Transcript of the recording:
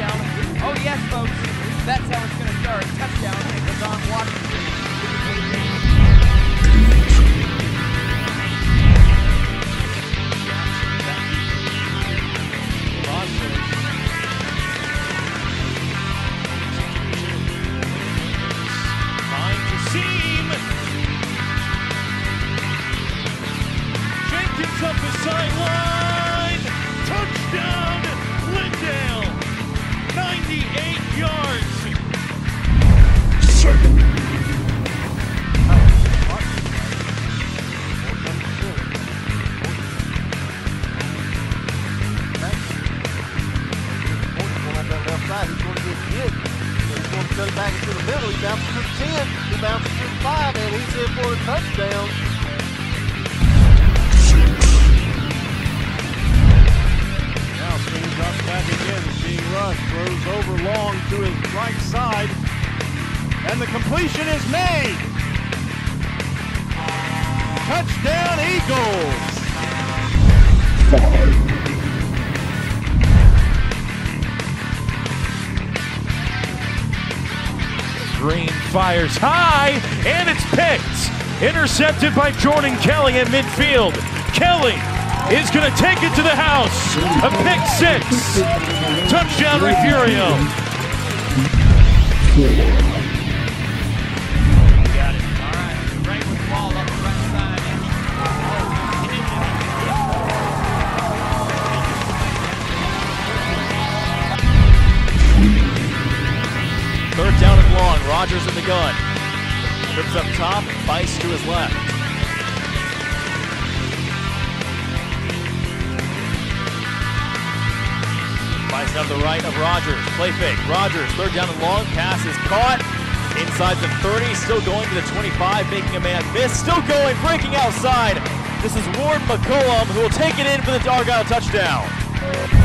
touchdown. Oh yes, folks, that's how it's going to start. Touchdown and Deshaun Washington. Seam. Jenkins up the sideline. He bounces to the five, and he's in for a touchdown. Now Swinger drops back again, being rushed, throws over long to his right side, and the completion is made. Touchdown Eagles! Green fires high, and it's picked. Intercepted by Jordan Kelly at midfield. Kelly is going to take it to the house. A pick six. Touchdown, Refugio. Down. Rogers in the gun. Trips up top. Bice to his left. Bice down the right of Rogers. Play fake. Rogers, third down and long. Pass is caught. Inside the 30. Still going to the 25. Making a man miss. Still going. Breaking outside. This is Ward McCollum who will take it in for the Argyle touchdown.